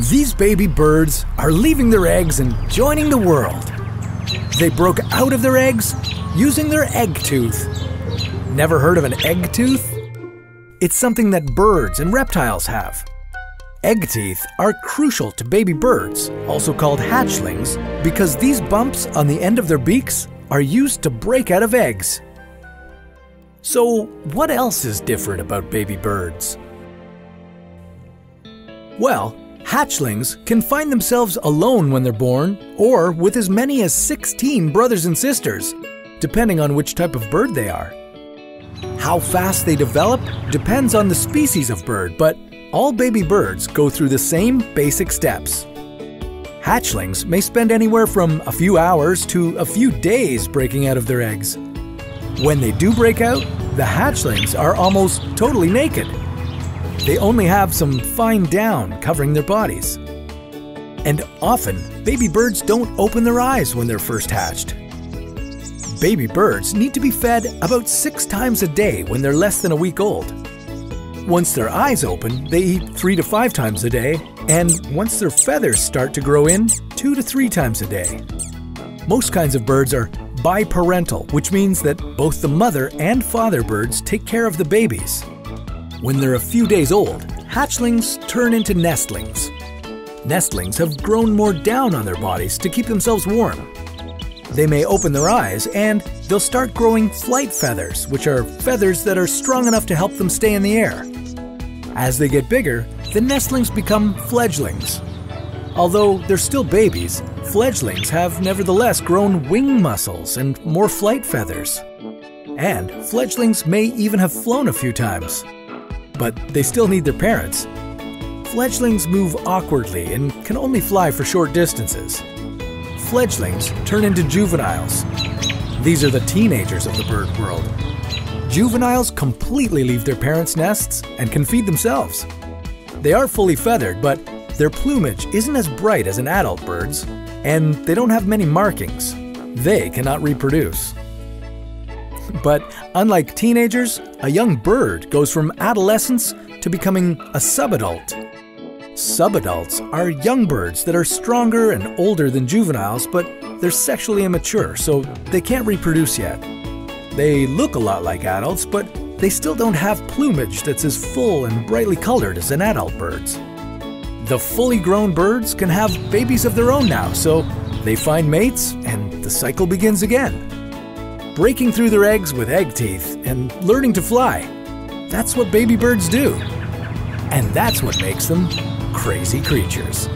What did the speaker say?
These baby birds are leaving their eggs and joining the world. They broke out of their eggs using their egg tooth. Never heard of an egg tooth? It's something that birds and reptiles have. Egg teeth are crucial to baby birds, also called hatchlings, because these bumps on the end of their beaks are used to break out of eggs. So, what else is different about baby birds? Well, hatchlings can find themselves alone when they're born, or with as many as 16 brothers and sisters, depending on which type of bird they are. How fast they develop depends on the species of bird, but all baby birds go through the same basic steps. Hatchlings may spend anywhere from a few hours to a few days breaking out of their eggs. When they do break out, the hatchlings are almost totally naked. They only have some fine down covering their bodies. And often, baby birds don't open their eyes when they're first hatched. Baby birds need to be fed about six times a day when they're less than a week old. Once their eyes open, they eat three to five times a day, and once their feathers start to grow in, two to three times a day. Most kinds of birds are biparental, which means that both the mother and father birds take care of the babies. When they're a few days old, hatchlings turn into nestlings. Nestlings have grown more down on their bodies to keep themselves warm. They may open their eyes and they'll start growing flight feathers, which are feathers that are strong enough to help them stay in the air. As they get bigger, the nestlings become fledglings. Although they're still babies, fledglings have nevertheless grown wing muscles and more flight feathers. And fledglings may even have flown a few times. But they still need their parents. Fledglings move awkwardly and can only fly for short distances. Fledglings turn into juveniles. These are the teenagers of the bird world. Juveniles completely leave their parents' nests and can feed themselves. They are fully feathered, but their plumage isn't as bright as an adult bird's, and they don't have many markings. They cannot reproduce. But unlike teenagers, a young bird goes from adolescence to becoming a subadult. Subadults are young birds that are stronger and older than juveniles, but they're sexually immature, so they can't reproduce yet. They look a lot like adults, but they still don't have plumage that's as full and brightly colored as an adult bird's. The fully grown birds can have babies of their own now, so they find mates and the cycle begins again. Breaking through their eggs with egg teeth and learning to fly. That's what baby birds do. And that's what makes them crazy creatures.